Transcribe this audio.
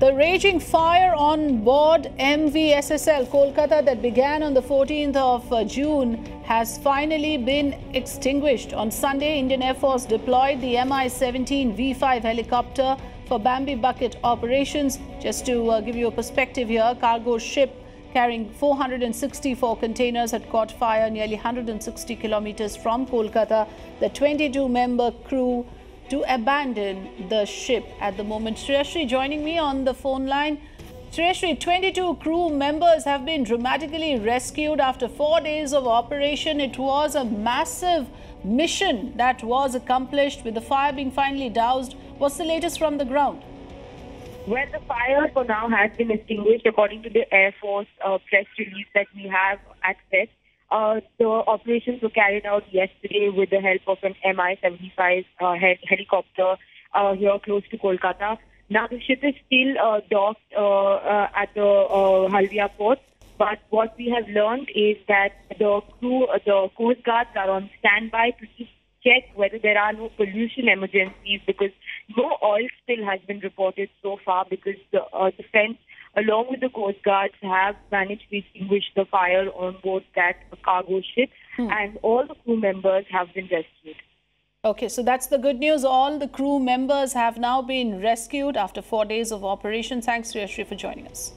The raging fire on board MVSSL Kolkata that began on the 14th of uh, June has finally been extinguished. On Sunday, Indian Air Force deployed the Mi-17 V5 helicopter for Bambi bucket operations. Just to uh, give you a perspective here, cargo ship carrying 464 containers had caught fire nearly 160 kilometers from Kolkata. The 22-member crew to abandon the ship at the moment. Shreyashri joining me on the phone line. Shreyashri, 22 crew members have been dramatically rescued after four days of operation. It was a massive mission that was accomplished with the fire being finally doused. What's the latest from the ground? Well, the fire for now has been extinguished according to the Air Force uh, press release that we have access. Uh, the operations were carried out yesterday with the help of an Mi-75 uh, he- helicopter uh, here close to Kolkata. Now the ship is still uh, docked uh, uh, at the uh, Haldia port, but what we have learned is that the crew, uh, the coast guards are on standby to check whether there are no pollution emergencies because no oil spill has been reported so far because the uh, defense along with the Coast Guards, have managed to extinguish the fire on board that cargo ship, hmm. and all the crew members have been rescued. Okay, so that's the good news. All the crew members have now been rescued after four days of operation. Thanks, Shreyashri, for joining us.